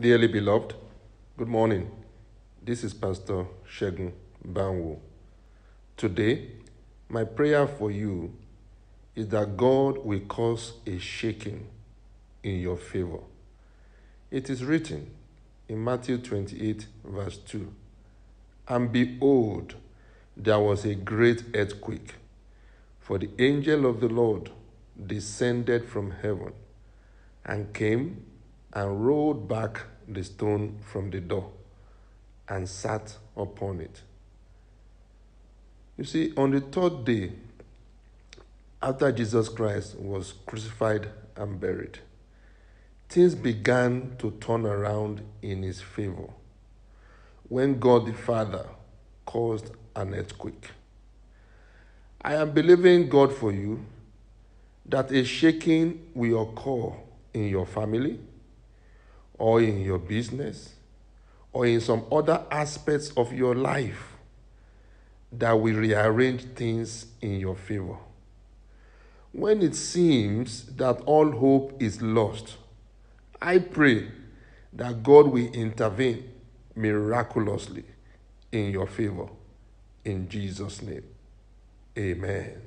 Dearly beloved, good morning. This is Pastor Segun Banwo. Today, my prayer for you is that God will cause a shaking in your favor. It is written in Matthew 28, verse 2 And behold, there was a great earthquake, for the angel of the Lord descended from heaven and came and rolled back the stone from the door and sat upon it. You see, on the third day, after Jesus Christ was crucified and buried, things began to turn around in his favor when God the Father caused an earthquake. I am believing God for you that a shaking will occur in your family or in your business or in some other aspects of your life that will rearrange things in your favor. When it seems that all hope is lost, I pray that God will intervene miraculously in your favor. In Jesus' name, amen.